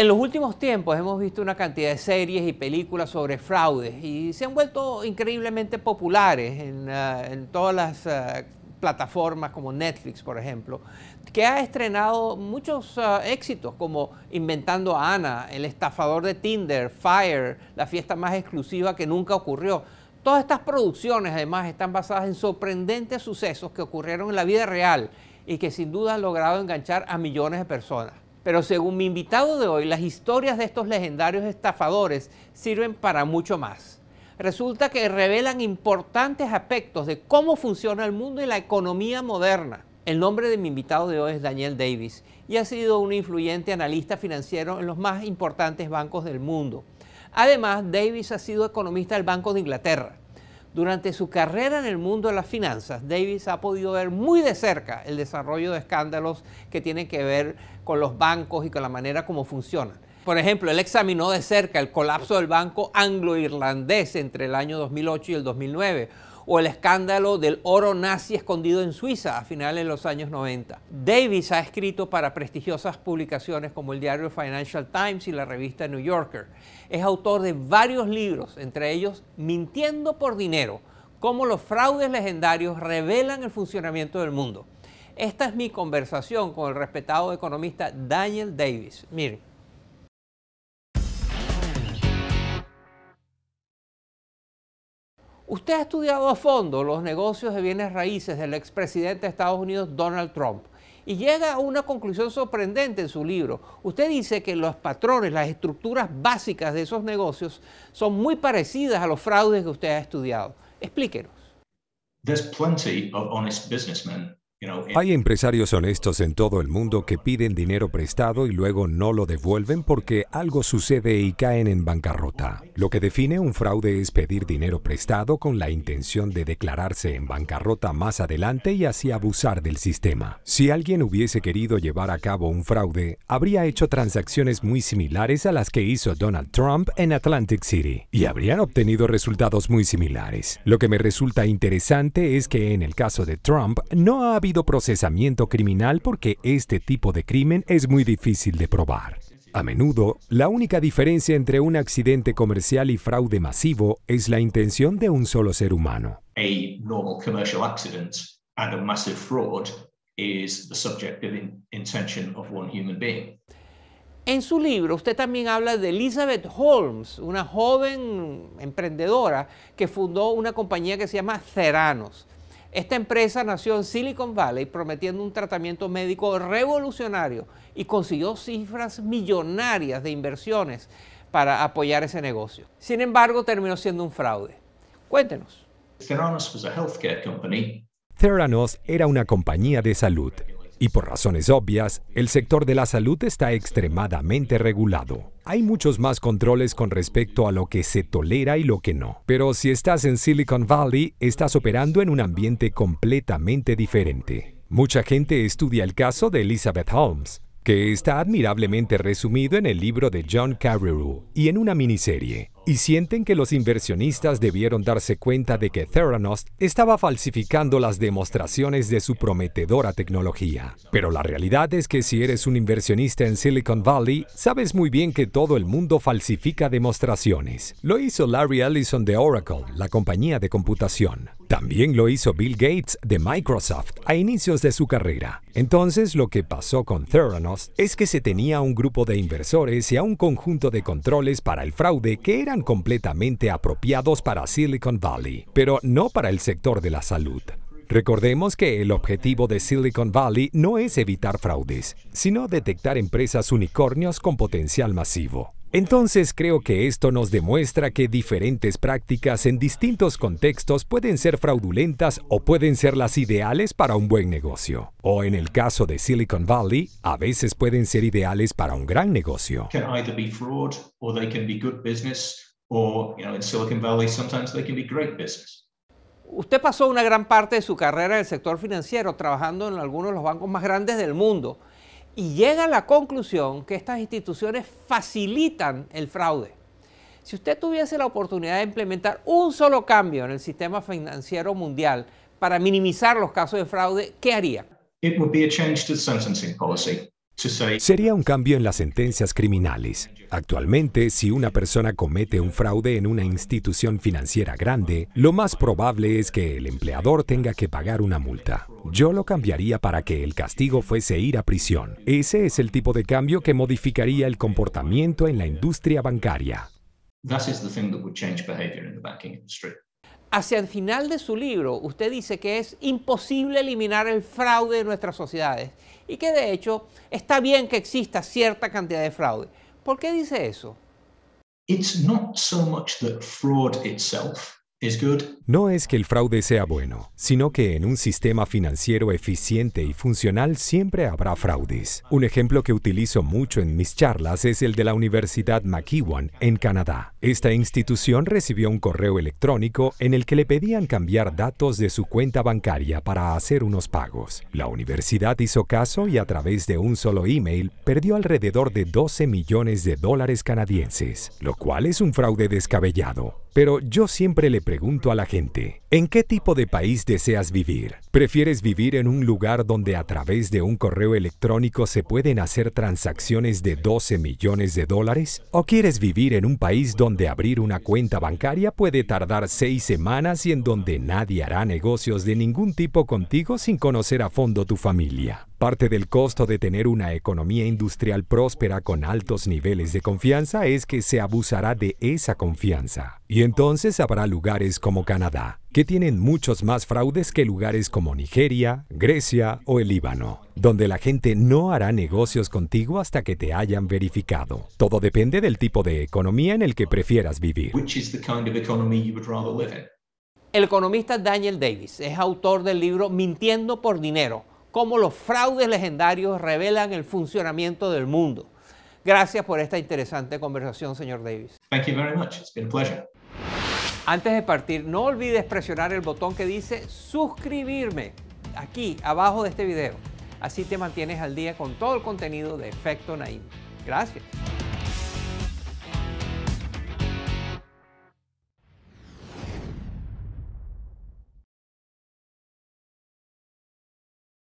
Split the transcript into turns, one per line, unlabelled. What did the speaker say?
En los últimos tiempos hemos visto una cantidad de series y películas sobre fraudes y se han vuelto increíblemente populares en, uh, todas las uh, plataformas como Netflix, por ejemplo, que ha estrenado muchos uh, éxitos como Inventando a Ana, El estafador de Tinder, Fire, la fiesta más exclusiva que nunca ocurrió. Todas estas producciones además están basadas en sorprendentes sucesos que ocurrieron en la vida real y que sin duda han logrado enganchar a millones de personas. Pero según mi invitado de hoy, las historias de estos legendarios estafadores sirven para mucho más. Resulta que revelan importantes aspectos de cómo funciona el mundo y la economía moderna. El nombre de mi invitado de hoy es Daniel Davis y ha sido un influyente analista financiero en los más importantes bancos del mundo. Además, Davis ha sido economista del Banco de Inglaterra. Durante su carrera en el mundo de las finanzas, Davis ha podido ver muy de cerca el desarrollo de escándalos que tienen que ver con los bancos y con la manera como funcionan. Por ejemplo, él examinó de cerca el colapso del banco anglo-irlandés entre el año 2008 y el 2009, o el escándalo del oro nazi escondido en Suiza a finales de los años 90. Davis ha escrito para prestigiosas publicaciones como el diario Financial Times y la revista New Yorker. Es autor de varios libros, entre ellos Mintiendo por Dinero, cómo los fraudes legendarios revelan el funcionamiento del mundo. Esta es mi conversación con el respetado economista Daniel Davis. Miren. Usted ha estudiado a fondo los negocios de bienes raíces del expresidente de Estados Unidos, Donald Trump, y llega a una conclusión sorprendente en su libro. Usted dice que los patrones, las estructuras básicas de esos negocios son muy parecidas a los fraudes que usted ha estudiado. Explíquenos.
There's plenty of honest businessmen
hay empresarios honestos en todo el mundo que piden dinero prestado y luego no lo devuelven porque algo sucede y caen en bancarrota. Lo que define un fraude es pedir dinero prestado con la intención de declararse en bancarrota más adelante y así abusar del sistema. Si alguien hubiese querido llevar a cabo un fraude, habría hecho transacciones muy similares a las que hizo Donald Trump en Atlantic City y habrían obtenido resultados muy similares. Lo que me resulta interesante es que en el caso de Trump no ha habido procesamiento criminal porque este tipo de crimen es muy difícil de probar. A menudo, la única diferencia entre un accidente comercial y fraude masivo es la intención de un solo ser humano.
En su libro, usted también habla de Elizabeth Holmes, una joven emprendedora que fundó una compañía que se llama Ceranos. Esta empresa nació en Silicon Valley prometiendo un tratamiento médico revolucionario y consiguió cifras millonarias de inversiones para apoyar ese negocio. Sin embargo, terminó siendo un fraude. Cuéntenos.
Theranos era una compañía de salud y por razones obvias, el sector de la salud está extremadamente regulado. Hay muchos más controles con respecto a lo que se tolera y lo que no. Pero si estás en Silicon Valley, estás operando en un ambiente completamente diferente. Mucha gente estudia el caso de Elizabeth Holmes, que está admirablemente resumido en el libro de John Carreyrou y en una miniserie, y sienten que los inversionistas debieron darse cuenta de que Theranos estaba falsificando las demostraciones de su prometedora tecnología. Pero la realidad es que si eres un inversionista en Silicon Valley, sabes muy bien que todo el mundo falsifica demostraciones. Lo hizo Larry Ellison de Oracle, la compañía de computación. También lo hizo Bill Gates de Microsoft a inicios de su carrera. Entonces lo que pasó con Theranos es que se tenía un grupo de inversores y a un conjunto de controles para el fraude que eran completamente apropiados para Silicon Valley, pero no para el sector de la salud. Recordemos que el objetivo de Silicon Valley no es evitar fraudes, sino detectar empresas unicornios con potencial masivo. Entonces creo que esto nos demuestra que diferentes prácticas en distintos contextos pueden ser fraudulentas o pueden ser las ideales para un buen negocio. O en el caso de Silicon Valley, a veces pueden ser ideales para un gran negocio.
Usted pasó una gran parte de su carrera en el sector financiero trabajando en algunos de los bancos más grandes del mundo y llega a la conclusión que estas instituciones facilitan el fraude. Si usted tuviese la oportunidad de implementar un solo cambio en el sistema financiero mundial para minimizar los casos de fraude, ¿qué haría?
It would be a change to the sentencing policy
Sería un cambio en las sentencias criminales. Actualmente, si una persona comete un fraude en una institución financiera grande, lo más probable es que el empleador tenga que pagar una multa. Yo lo cambiaría para que el castigo fuese ir a prisión. Ese es el tipo de cambio que modificaría el comportamiento en la industria bancaria.
Hacia el final de su libro, usted dice que es imposible eliminar el fraude de nuestras sociedades y que de hecho está bien que exista cierta cantidad de fraude. ¿Por qué dice eso?
No es que el fraude sea bueno, sino que en un sistema financiero eficiente y funcional siempre habrá fraudes. Un ejemplo que utilizo mucho en mis charlas es el de la Universidad McEwan en Canadá. Esta institución recibió un correo electrónico en el que le pedían cambiar datos de su cuenta bancaria para hacer unos pagos. La universidad hizo caso y a través de un solo email perdió alrededor de 12 millones de dólares canadienses, lo cual es un fraude descabellado. Pero yo siempre le pregunto a la gente, ¿en qué tipo de país deseas vivir? ¿Prefieres vivir en un lugar donde a través de un correo electrónico se pueden hacer transacciones de 12 millones de dólares? ¿O quieres vivir en un país donde abrir una cuenta bancaria puede tardar seis semanas y en donde nadie hará negocios de ningún tipo contigo sin conocer a fondo tu familia? Parte del costo de tener una economía industrial próspera con altos niveles de confianza es que se abusará de esa confianza. Y entonces habrá lugares como Canadá, que tienen muchos más fraudes que lugares como Nigeria, Grecia o el Líbano, donde la gente no hará negocios contigo hasta que te hayan verificado. Todo depende del tipo de economía en el que prefieras vivir.
El economista Daniel Davis es autor del libro Mintiendo por Dinero cómo los fraudes legendarios revelan el funcionamiento del mundo. Gracias por esta interesante conversación, señor Davis.
Thank you very much. It's been a pleasure.
Antes de partir, no olvides presionar el botón que dice suscribirme aquí abajo de este video. Así te mantienes al día con todo el contenido de Efecto Naim. Gracias.